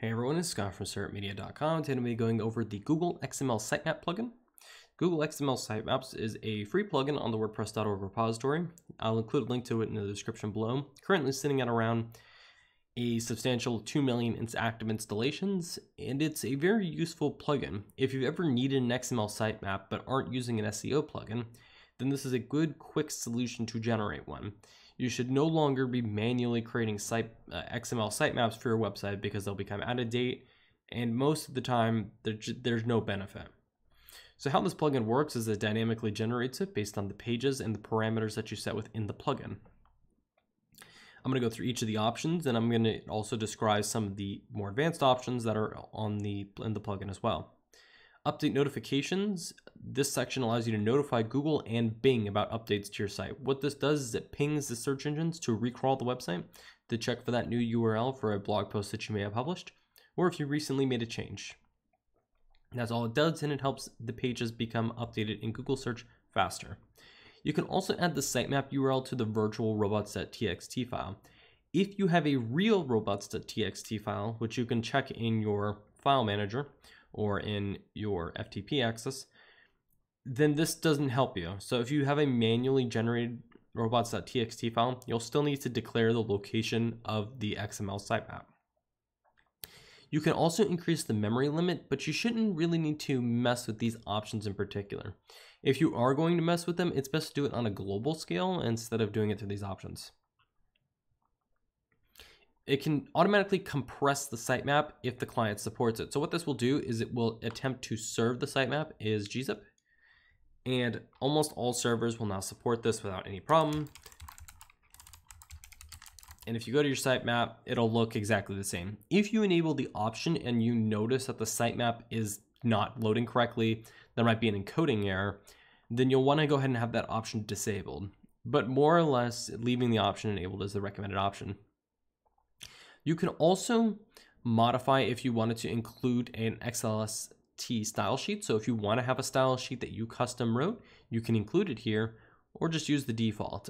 Hey everyone, it's Scott from SERTMedia.com. Today to be going over the Google XML Sitemap plugin. Google XML Sitemaps is a free plugin on the WordPress.org repository. I'll include a link to it in the description below. Currently sitting at around a substantial 2 million active installations, and it's a very useful plugin. If you've ever needed an XML sitemap but aren't using an SEO plugin, then this is a good quick solution to generate one you should no longer be manually creating site, uh, XML sitemaps for your website because they'll become out of date and most of the time there's no benefit. So how this plugin works is it dynamically generates it based on the pages and the parameters that you set within the plugin. I'm going to go through each of the options and I'm going to also describe some of the more advanced options that are on the in the plugin as well. Update notifications. This section allows you to notify Google and Bing about updates to your site. What this does is it pings the search engines to recrawl the website to check for that new URL for a blog post that you may have published, or if you recently made a change. That's all it does, and it helps the pages become updated in Google search faster. You can also add the sitemap URL to the virtual robots.txt file. If you have a real robots.txt file, which you can check in your file manager, or in your FTP access, then this doesn't help you. So if you have a manually generated robots.txt file, you'll still need to declare the location of the XML sitemap. You can also increase the memory limit, but you shouldn't really need to mess with these options in particular. If you are going to mess with them, it's best to do it on a global scale instead of doing it through these options it can automatically compress the sitemap if the client supports it. So what this will do is it will attempt to serve the sitemap is gzip, and almost all servers will now support this without any problem. And if you go to your sitemap, it'll look exactly the same. If you enable the option and you notice that the sitemap is not loading correctly, there might be an encoding error, then you'll want to go ahead and have that option disabled. But more or less, leaving the option enabled is the recommended option. You can also modify if you wanted to include an XLST style sheet. So if you want to have a style sheet that you custom wrote, you can include it here or just use the default.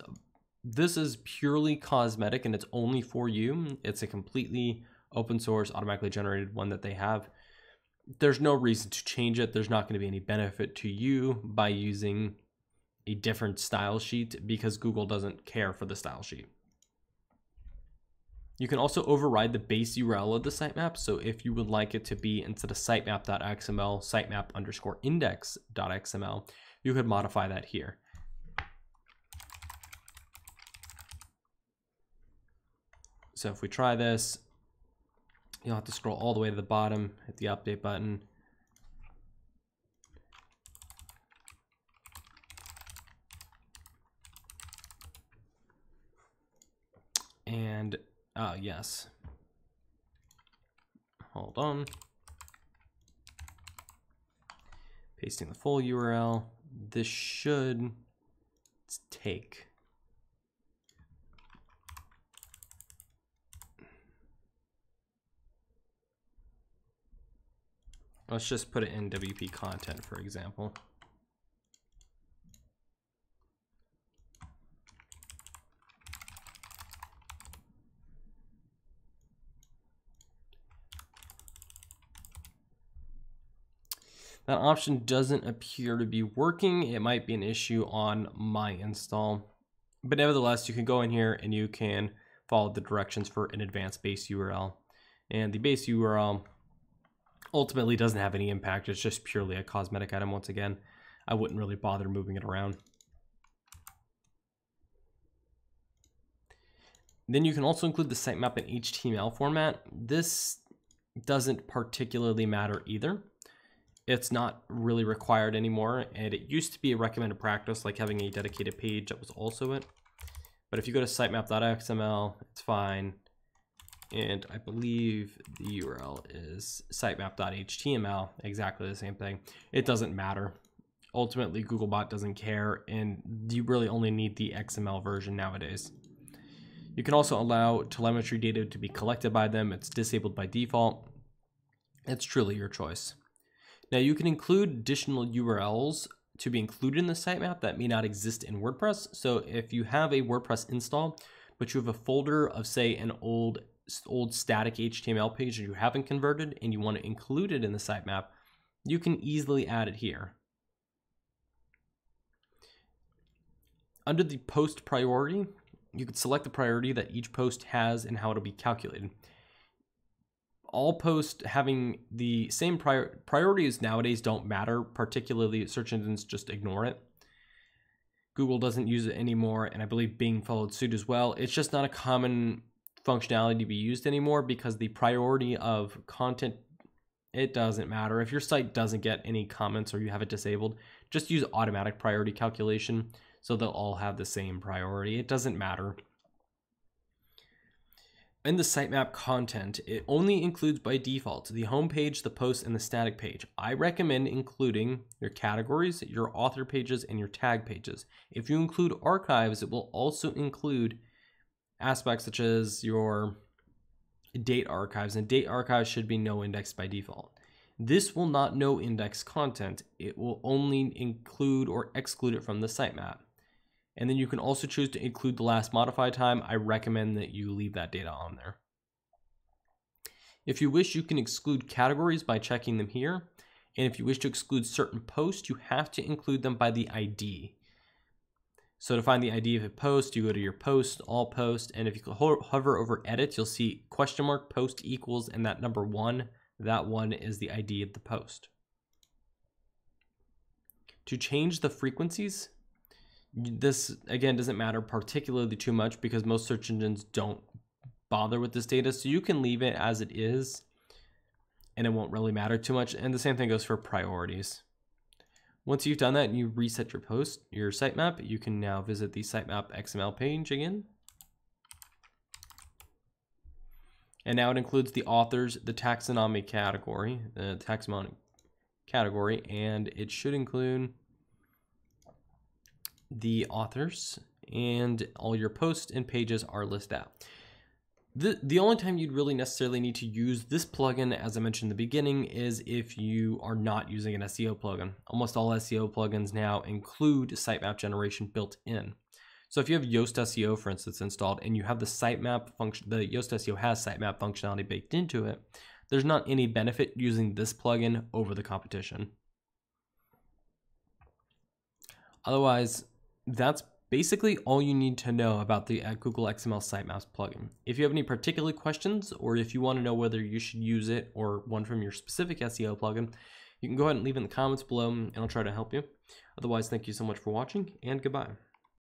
This is purely cosmetic and it's only for you. It's a completely open source, automatically generated one that they have. There's no reason to change it. There's not going to be any benefit to you by using a different style sheet because Google doesn't care for the style sheet. You can also override the base URL of the sitemap. So if you would like it to be instead of sitemap.xml, sitemap underscore index.xml, you could modify that here. So if we try this, you'll have to scroll all the way to the bottom, hit the update button. Ah, yes. Hold on. Pasting the full URL. This should take. Let's just put it in WP content, for example. That option doesn't appear to be working. It might be an issue on my install. But nevertheless, you can go in here and you can follow the directions for an advanced base URL. And the base URL ultimately doesn't have any impact. It's just purely a cosmetic item once again. I wouldn't really bother moving it around. Then you can also include the sitemap in HTML format. This doesn't particularly matter either it's not really required anymore. And it used to be a recommended practice, like having a dedicated page that was also it. But if you go to sitemap.xml, it's fine. And I believe the URL is sitemap.html, exactly the same thing. It doesn't matter. Ultimately, Googlebot doesn't care, and you really only need the XML version nowadays. You can also allow telemetry data to be collected by them. It's disabled by default. It's truly your choice. Now you can include additional URLs to be included in the sitemap that may not exist in WordPress. So if you have a WordPress install, but you have a folder of say an old old static HTML page that you haven't converted and you want to include it in the sitemap, you can easily add it here. Under the post priority, you can select the priority that each post has and how it'll be calculated. All posts having the same prior priorities nowadays don't matter, particularly search engines just ignore it. Google doesn't use it anymore, and I believe Bing followed suit as well. It's just not a common functionality to be used anymore because the priority of content it doesn't matter if your site doesn't get any comments or you have it disabled just use automatic priority calculation so they'll all have the same priority it doesn't matter in the sitemap content, it only includes by default the home page, the post, and the static page. I recommend including your categories, your author pages, and your tag pages. If you include archives, it will also include aspects such as your date archives, and date archives should be no index by default. This will not no index content. It will only include or exclude it from the sitemap. And then you can also choose to include the last modify time. I recommend that you leave that data on there. If you wish, you can exclude categories by checking them here. And if you wish to exclude certain posts, you have to include them by the ID. So to find the ID of a post, you go to your post, all post, and if you hover over edit, you'll see question mark post equals and that number one, that one is the ID of the post. To change the frequencies, this again doesn't matter particularly too much because most search engines don't bother with this data. So you can leave it as it is and it won't really matter too much. And the same thing goes for priorities. Once you've done that and you reset your post, your sitemap, you can now visit the sitemap XML page again. And now it includes the authors, the taxonomy category, the taxonomy category, and it should include the authors and all your posts and pages are listed out. The, the only time you'd really necessarily need to use this plugin, as I mentioned in the beginning, is if you are not using an SEO plugin. Almost all SEO plugins now include sitemap generation built in. So if you have Yoast SEO, for instance, installed and you have the sitemap function, the Yoast SEO has sitemap functionality baked into it, there's not any benefit using this plugin over the competition. Otherwise, that's basically all you need to know about the uh, Google XML Sitemaps plugin. If you have any particular questions or if you want to know whether you should use it or one from your specific SEO plugin, you can go ahead and leave in the comments below and I'll try to help you. Otherwise, thank you so much for watching and goodbye.